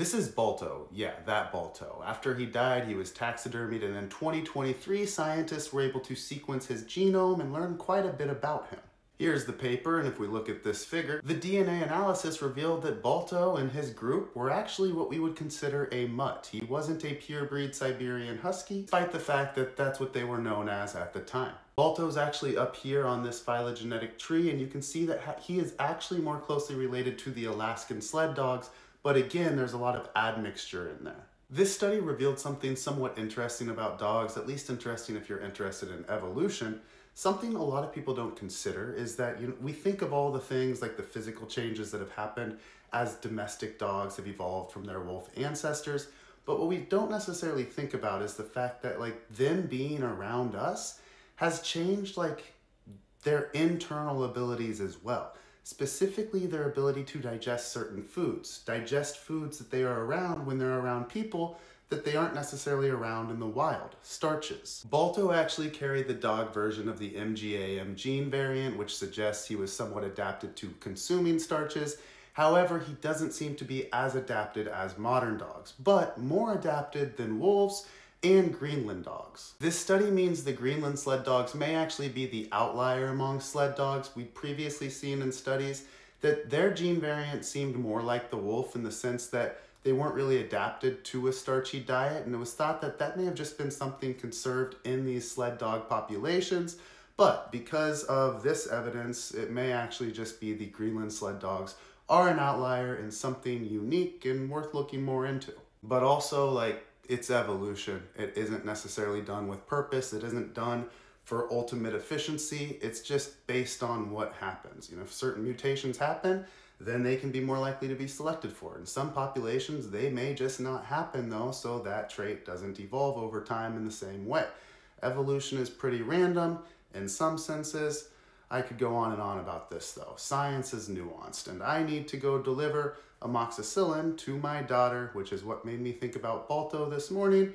This is Balto, yeah, that Balto. After he died, he was taxidermied, and in 2023, scientists were able to sequence his genome and learn quite a bit about him. Here's the paper, and if we look at this figure, the DNA analysis revealed that Balto and his group were actually what we would consider a mutt. He wasn't a purebred Siberian Husky, despite the fact that that's what they were known as at the time. Balto's actually up here on this phylogenetic tree, and you can see that he is actually more closely related to the Alaskan sled dogs, but again, there's a lot of admixture in there. This study revealed something somewhat interesting about dogs, at least interesting if you're interested in evolution, Something a lot of people don't consider is that you know, we think of all the things like the physical changes that have happened as domestic dogs have evolved from their wolf ancestors. But what we don't necessarily think about is the fact that like them being around us has changed like their internal abilities as well. Specifically, their ability to digest certain foods, digest foods that they are around when they're around people that they aren't necessarily around in the wild, starches. Balto actually carried the dog version of the MGAM gene variant, which suggests he was somewhat adapted to consuming starches. However, he doesn't seem to be as adapted as modern dogs, but more adapted than wolves and Greenland dogs. This study means the Greenland sled dogs may actually be the outlier among sled dogs we'd previously seen in studies, that their gene variant seemed more like the wolf in the sense that they weren't really adapted to a starchy diet, and it was thought that that may have just been something conserved in these sled dog populations. But because of this evidence, it may actually just be the Greenland sled dogs are an outlier and something unique and worth looking more into. But also, like, it's evolution. It isn't necessarily done with purpose, it isn't done for ultimate efficiency. It's just based on what happens. You know, if certain mutations happen, then they can be more likely to be selected for. In some populations, they may just not happen though, so that trait doesn't evolve over time in the same way. Evolution is pretty random in some senses. I could go on and on about this though. Science is nuanced, and I need to go deliver amoxicillin to my daughter, which is what made me think about Balto this morning.